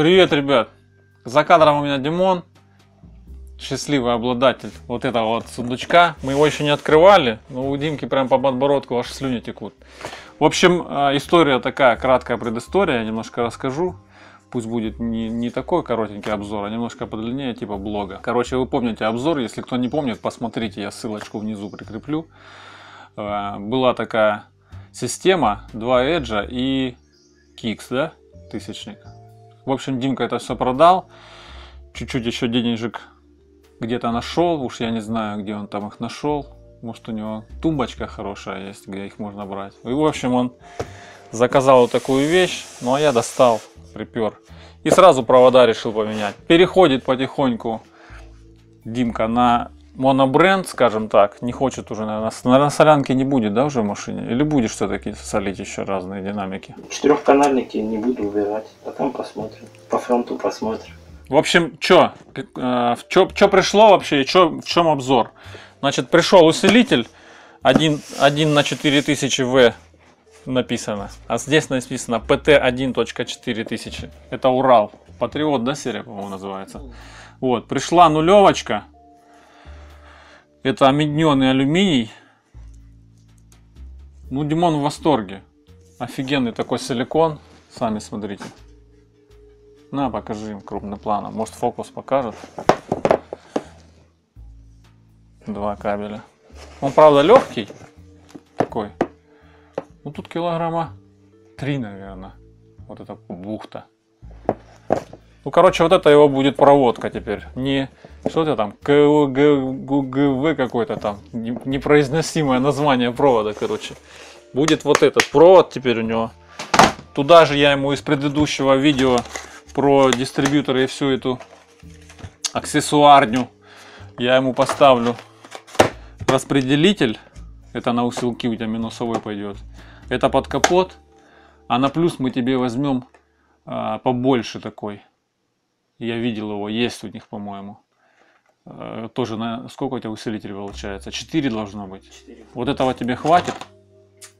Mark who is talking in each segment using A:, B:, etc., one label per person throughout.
A: Привет, ребят! За кадром у меня Димон, счастливый обладатель вот этого вот сундучка. Мы его еще не открывали, но у Димки прям по подбородку аж слюни текут. В общем, э, история такая, краткая предыстория, я немножко расскажу. Пусть будет не, не такой коротенький обзор, а немножко подлиннее, типа блога. Короче, вы помните обзор, если кто не помнит, посмотрите, я ссылочку внизу прикреплю. Э, была такая система, два эджа и кикс, да, тысячник. В общем, Димка это все продал, чуть-чуть еще денежек где-то нашел, уж я не знаю, где он там их нашел. Может, у него тумбочка хорошая есть, где их можно брать. И, в общем, он заказал вот такую вещь, ну а я достал, припер. И сразу провода решил поменять. Переходит потихоньку Димка на монобренд, скажем так, не хочет уже, наверное, наверное, солянки не будет, да, уже в машине? Или будешь все-таки солить еще разные динамики?
B: Четырехканальники не буду убирать, а там посмотрим. По фронту посмотрим.
A: В общем, что, э, что пришло вообще, чё, в чем обзор? Значит, пришел усилитель 1, 1 на 4000 В написано, а здесь написано PT1.4000. Это Урал. Патриот, да, серия, по-моему, называется. Вот, пришла нулевочка, это омедненный алюминий. Ну, Димон в восторге. Офигенный такой силикон. Сами смотрите. На, покажи им крупным планом. Может, фокус покажет. Два кабеля. Он, правда, легкий. Такой. Ну, тут килограмма три, наверное. Вот эта бухта. Ну, короче, вот это его будет проводка теперь. Не что это там, КГВ какой-то там, непроизносимое название провода, короче. Будет вот этот провод теперь у него. Туда же я ему из предыдущего видео про дистрибьюторы и всю эту аксессуарню я ему поставлю распределитель. Это на усилки у тебя минусовой пойдет. Это под капот. А на плюс мы тебе возьмем а, побольше такой. Я видел его, есть у них, по-моему. Э, тоже на сколько у тебя усилителей получается? 4 должно быть. 4. Вот этого тебе хватит?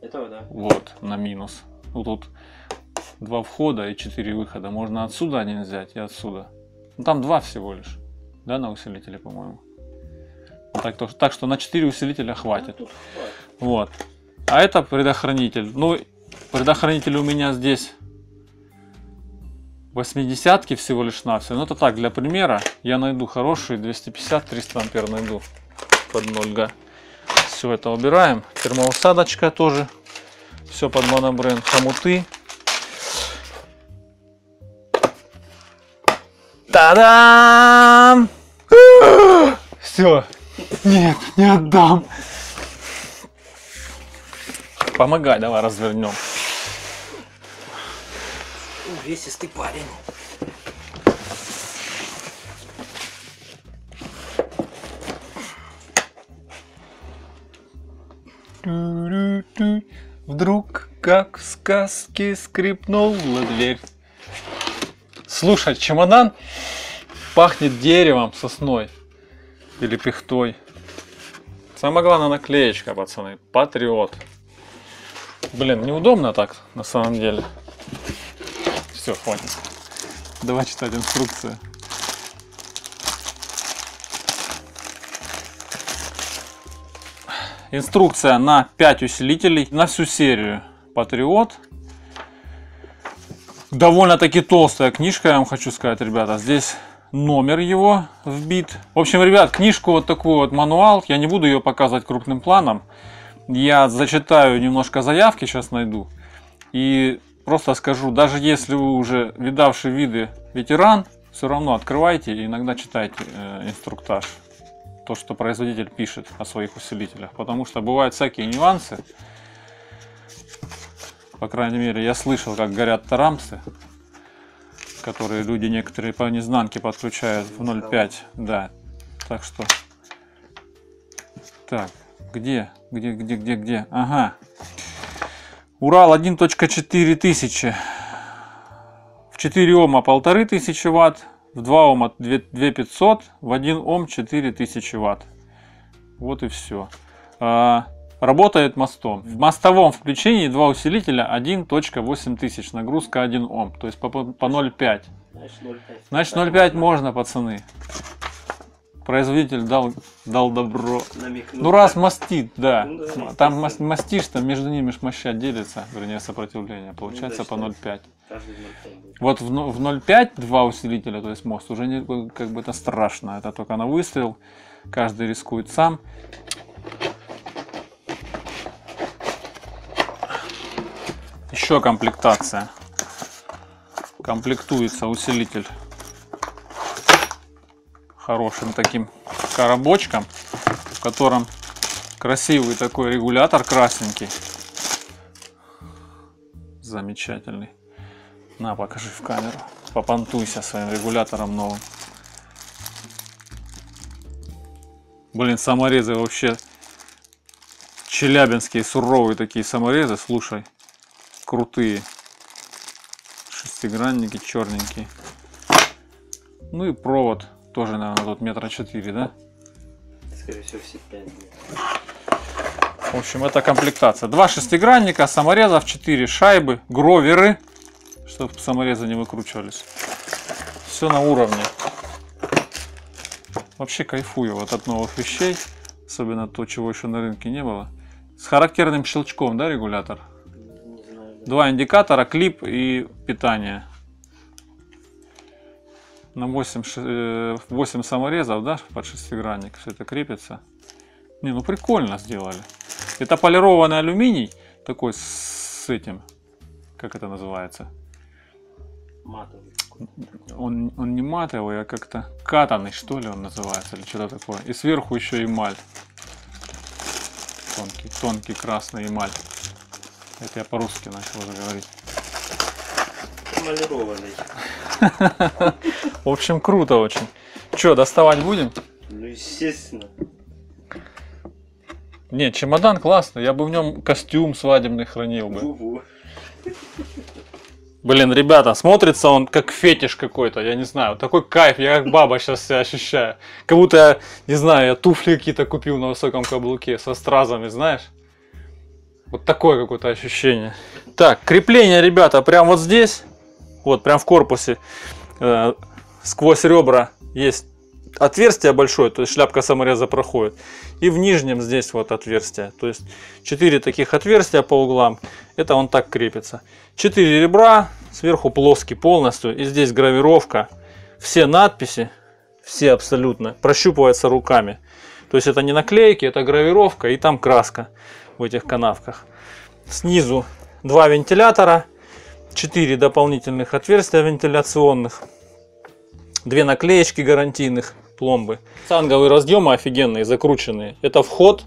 B: Этого, да.
A: Вот, на минус. Вот тут два входа и 4 выхода. Можно отсюда один взять и отсюда. Ну там два всего лишь. Да, на усилителе, по-моему. Так, то, так что на 4 усилителя хватит. Да, хватит. Вот. А это предохранитель. Ну, предохранитель у меня здесь 80 всего лишь на все. Ну это так, для примера. Я найду хорошие 250-300 ампер найду под 0 га. Все это убираем. Термоусадочка тоже. Все под монобренд. Хомуты. Та-дам! Все. Нет, не отдам. Помогай, давай развернем
B: увесистый парень.
A: Вдруг, как в сказке, скрипнула дверь. Слушай, чемодан пахнет деревом, сосной или пихтой. Самое главное наклеечка, пацаны. Патриот. Блин, неудобно так, на самом деле. Все, хватит. Давай читать инструкцию. Инструкция на 5 усилителей на всю серию Патриот. Довольно-таки толстая книжка, я вам хочу сказать, ребята. Здесь номер его вбит. В общем, ребят, книжку вот такую вот мануал. Я не буду ее показывать крупным планом. Я зачитаю немножко заявки, сейчас найду. И просто скажу, даже если вы уже видавший виды ветеран, все равно открывайте и иногда читайте э, инструктаж. То, что производитель пишет о своих усилителях. Потому что бывают всякие нюансы. По крайней мере, я слышал, как горят тарамсы, которые люди некоторые по незнанке подключают в 0.5. Да. Так что... Так, где? Где, где, где, где? Ага. Урал 1.4 тысячи. В 4 Ома 1500 Вт, в 2 Ома 2500, в 1 Ом 4000 Вт. Вот и все. А, работает мостом. В мостовом включении два усилителя 1.8000, нагрузка 1 Ом, то есть по, по 0.5.
B: Значит 0,5.
A: Значит 0,5 можно, пацаны. Производитель дал, дал добро.
B: Намекнул.
A: Ну раз мастит, да.
B: Ну, да,
A: Там
B: естественно.
A: мас- мастишь, там между ними ж моща делится, вернее сопротивление. Получается
B: да,
A: по
B: что?
A: 0,5.
B: Каждый 0,5 будет.
A: Вот в, ну- в 0,5 два усилителя, то есть мост, уже не, как бы это страшно. Это только на выстрел. Каждый рискует сам. Еще комплектация. Комплектуется усилитель хорошим таким коробочком, в котором красивый такой регулятор красненький. Замечательный. На, покажи в камеру. Попонтуйся своим регулятором новым. Блин, саморезы вообще челябинские суровые такие саморезы, слушай, крутые. Шестигранники черненькие. Ну и провод тоже, наверное, тут метра четыре, да?
B: Скорее всего, все 5 будет.
A: В общем, это комплектация. Два шестигранника, саморезов, 4 шайбы, гроверы, чтобы саморезы не выкручивались. Все на уровне. Вообще кайфую вот от новых вещей, особенно то, чего еще на рынке не было. С характерным щелчком, да, регулятор? Два индикатора, клип и питание. На 8, ши- э, 8 саморезов, да, под шестигранник все это крепится. Не, ну прикольно сделали. Это полированный алюминий, такой с этим, как это называется?
B: Матовый.
A: Он, он не матовый, а как-то катанный, что ли он называется, или что-то такое. И сверху еще эмаль. Тонкий, тонкий красный эмаль. Это я по-русски начал уже говорить.
B: Полированный.
A: В общем, круто очень. Че, доставать будем?
B: Ну, естественно.
A: Не, чемодан классный. Я бы в нем костюм свадебный хранил бы. Блин, ребята, смотрится он как фетиш какой-то, я не знаю. Такой кайф, я как баба сейчас себя ощущаю. Как будто я, не знаю, я туфли какие-то купил на высоком каблуке со стразами, знаешь? Вот такое какое-то ощущение. Так, крепление, ребята, прям вот здесь, вот прям в корпусе, э, сквозь ребра есть отверстие большое, то есть шляпка самореза проходит. И в нижнем здесь вот отверстие. То есть 4 таких отверстия по углам. Это он так крепится. 4 ребра, сверху плоский полностью. И здесь гравировка. Все надписи, все абсолютно, прощупываются руками. То есть это не наклейки, это гравировка и там краска в этих канавках. Снизу два вентилятора, 4 дополнительных отверстия вентиляционных, две наклеечки гарантийных, пломбы. Цанговые разъемы офигенные, закрученные. Это вход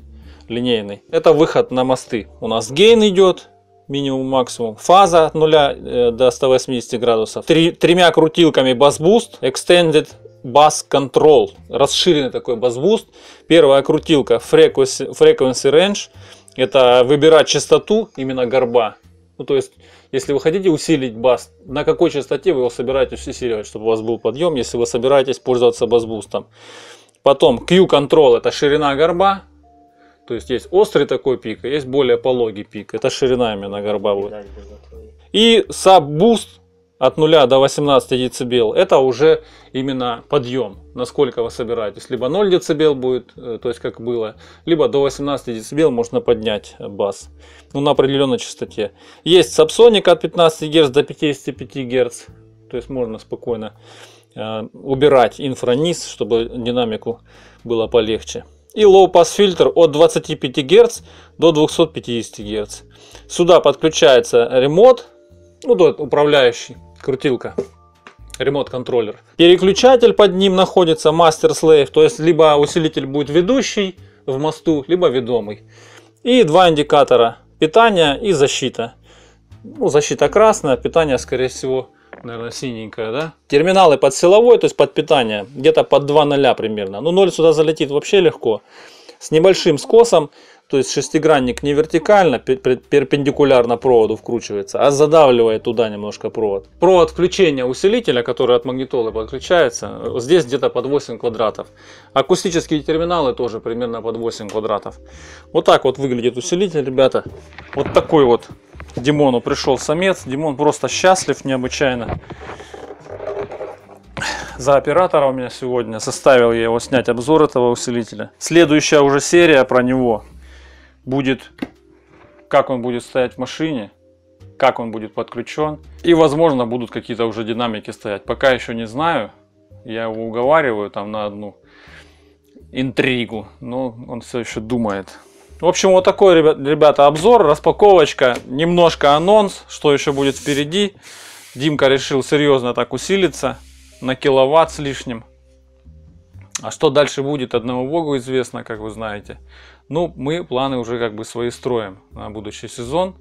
A: линейный, это выход на мосты. У нас gain идет, минимум максимум. Фаза от 0 э, до 180 градусов. Три- тремя крутилками bass boost, extended bass control. Расширенный такой bass boost. Первая крутилка frequency, frequency range. Это выбирать частоту именно горба. Ну, то есть, если вы хотите усилить бас, на какой частоте вы его собираетесь усиливать, чтобы у вас был подъем, если вы собираетесь пользоваться bass boost ом. Потом Q-control это ширина горба. То есть есть острый такой пик, а есть более пологий пик. Это ширина именно горба будет. И sub boost от 0 до 18 дБ это уже именно подъем, насколько вы собираетесь. Либо 0 дБ будет, э, то есть как было, либо до 18 дБ можно поднять бас. Ну, на определенной частоте. Есть сабсоник от 15 Гц до 55 Гц. То есть можно спокойно э, убирать инфраниз, чтобы динамику было полегче. И pass фильтр от 25 Гц до 250 Гц. Сюда подключается ремонт, ну, тот управляющий, крутилка, ремонт-контроллер. Переключатель под ним находится, мастер-слейв, то есть либо усилитель будет ведущий в мосту, либо ведомый. И два индикатора, питание и защита. Ну, защита красная, питание, скорее всего, наверное, синенькое, да? Терминалы под силовой, то есть под питание, где-то под 2.0 примерно. Ну, 0 сюда залетит вообще легко. С небольшим скосом, то есть шестигранник не вертикально, пер- пер- перпендикулярно проводу вкручивается, а задавливает туда немножко провод. Провод включения усилителя, который от магнитолы подключается, здесь где-то под 8 квадратов. Акустические терминалы тоже примерно под 8 квадратов. Вот так вот выглядит усилитель, ребята. Вот такой вот Димону пришел самец. Димон просто счастлив необычайно. за оператора у меня сегодня. Заставил я его снять обзор этого усилителя. Следующая уже серия про него будет, как он будет стоять в машине, как он будет подключен. И, возможно, будут какие-то уже динамики стоять. Пока еще не знаю. Я его уговариваю там на одну интригу, но он все еще думает. В общем, вот такой, ребя- ребята, обзор, распаковочка, немножко анонс, что еще будет впереди. Димка решил серьезно так усилиться на киловатт с лишним. А что дальше будет, одному богу известно, как вы знаете. Ну, мы планы уже как бы свои строим на будущий сезон.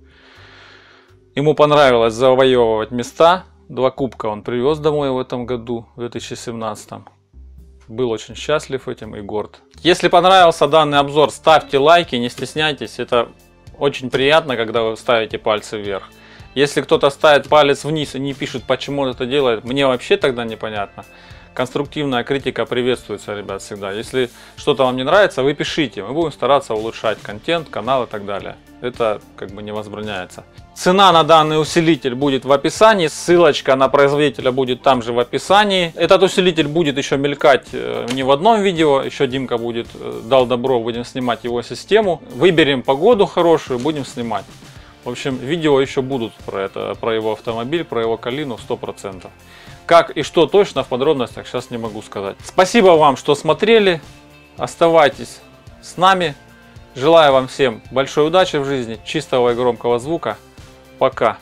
A: Ему понравилось завоевывать места. Два кубка он привез домой в этом году, в 2017. Был очень счастлив этим и горд. Если понравился данный обзор, ставьте лайки, не стесняйтесь. Это очень приятно, когда вы ставите пальцы вверх. Если кто-то ставит палец вниз и не пишет, почему он это делает, мне вообще тогда непонятно. Конструктивная критика приветствуется, ребят, всегда. Если что-то вам не нравится, вы пишите. Мы будем стараться улучшать контент, канал и так далее. Это как бы не возбраняется. Цена на данный усилитель будет в описании. Ссылочка на производителя будет там же в описании. Этот усилитель будет еще мелькать э, не в одном видео. Еще Димка будет э, дал добро, будем снимать его систему. Выберем погоду хорошую, будем снимать. В общем, видео еще будут про это, про его автомобиль, про его Калину 100%. Как и что точно в подробностях сейчас не могу сказать. Спасибо вам, что смотрели. Оставайтесь с нами. Желаю вам всем большой удачи в жизни, чистого и громкого звука. Пока.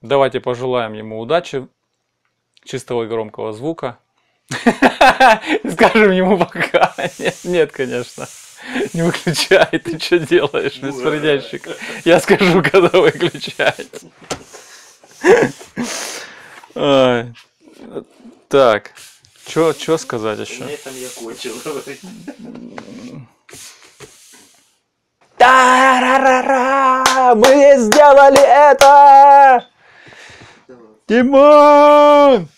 A: Давайте пожелаем ему удачи, чистого и громкого звука. Скажем ему пока. Нет, нет, конечно. Не выключай, ты что делаешь, беспредельщик? Я скажу, когда выключать. Так, что сказать еще?
B: На этом я кончил.
A: Тарарара! Мы сделали это! Димон!